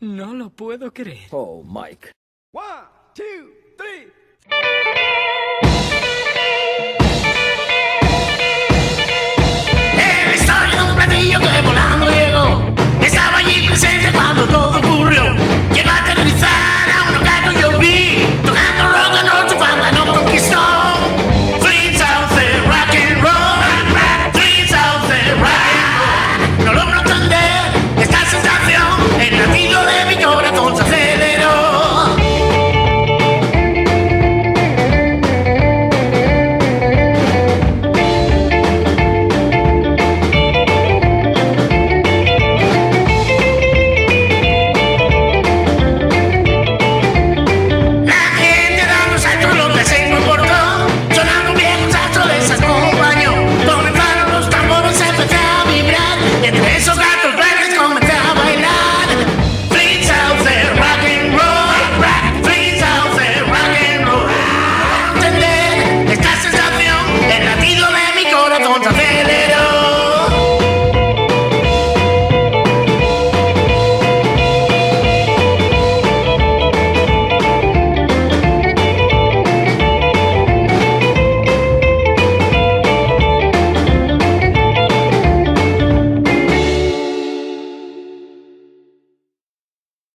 No lo puedo creer. Oh, Mike. One, two, three.